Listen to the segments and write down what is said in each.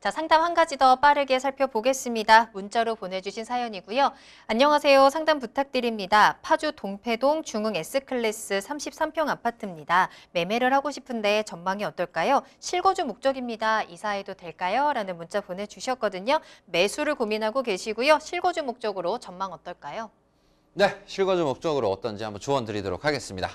자, 상담 한 가지 더 빠르게 살펴보겠습니다. 문자로 보내주신 사연이고요. 안녕하세요. 상담 부탁드립니다. 파주 동패동 중흥 S클래스 33평 아파트입니다. 매매를 하고 싶은데 전망이 어떨까요? 실거주 목적입니다. 이사해도 될까요? 라는 문자 보내주셨거든요. 매수를 고민하고 계시고요. 실거주 목적으로 전망 어떨까요? 네, 실거주 목적으로 어떤지 한번 조언 드리도록 하겠습니다.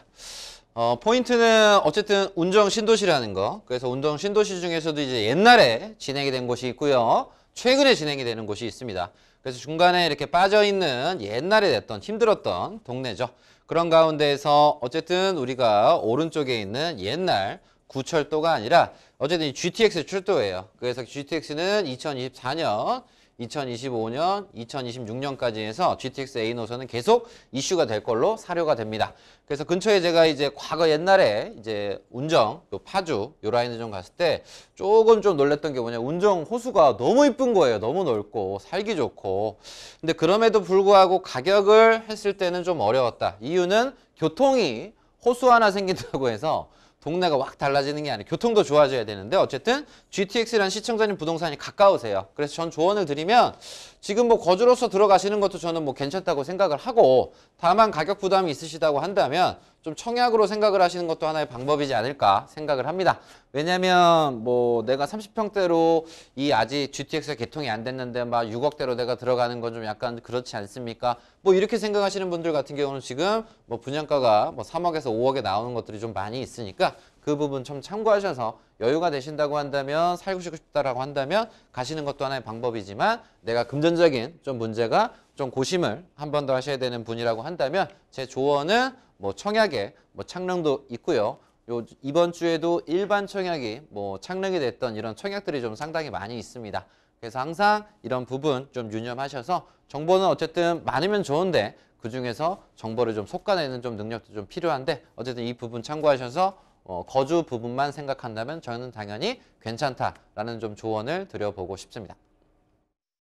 어, 포인트는 어쨌든 운정 신도시라는 거. 그래서 운정 신도시 중에서도 이제 옛날에 진행이 된 곳이 있고요. 최근에 진행이 되는 곳이 있습니다. 그래서 중간에 이렇게 빠져 있는 옛날에 됐던 힘들었던 동네죠. 그런 가운데에서 어쨌든 우리가 오른쪽에 있는 옛날 구철도가 아니라 어쨌든 이 GTX 출도예요. 그래서 GTX는 2024년 2025년, 2026년까지 해서 GTX A 노선은 계속 이슈가 될 걸로 사료가 됩니다. 그래서 근처에 제가 이제 과거 옛날에 이제 운정, 요 파주, 요 라인을 좀 갔을 때 조금 좀 놀랬던 게 뭐냐. 운정 호수가 너무 이쁜 거예요. 너무 넓고 살기 좋고. 근데 그럼에도 불구하고 가격을 했을 때는 좀 어려웠다. 이유는 교통이 호수 하나 생긴다고 해서 동네가 확 달라지는 게 아니고 교통도 좋아져야 되는데 어쨌든 GTX라는 시청자님 부동산이 가까우세요. 그래서 전 조언을 드리면 지금 뭐 거주로서 들어가시는 것도 저는 뭐 괜찮다고 생각을 하고 다만 가격 부담이 있으시다고 한다면 좀 청약으로 생각을 하시는 것도 하나의 방법이지 않을까 생각을 합니다. 왜냐면 뭐 내가 30평대로 이 아직 GTX가 개통이 안 됐는데 막 6억대로 내가 들어가는 건 좀 약간 그렇지 않습니까? 뭐 이렇게 생각하시는 분들 같은 경우는 지금 뭐 분양가가 뭐 3억에서 5억에 나오는 것들이 좀 많이 있으니까 그 부분 좀 참고하셔서 여유가 되신다고 한다면 살고 싶다라고 한다면 가시는 것도 하나의 방법이지만 내가 금전적인 좀 문제가 좀 고심을 한 번 더 하셔야 되는 분이라고 한다면 제 조언은 뭐 청약에 뭐 창릉도 있고요. 요 이번 주에도 일반 청약이 뭐 창릉이 됐던 이런 청약들이 좀 상당히 많이 있습니다. 그래서 항상 이런 부분 좀 유념하셔서 정보는 어쨌든 많으면 좋은데 그 중에서 정보를 좀 솎아내는 좀 능력도 좀 필요한데 어쨌든 이 부분 참고하셔서 어, 거주 부분만 생각한다면 저는 당연히 괜찮다라는 좀 조언을 드려보고 싶습니다.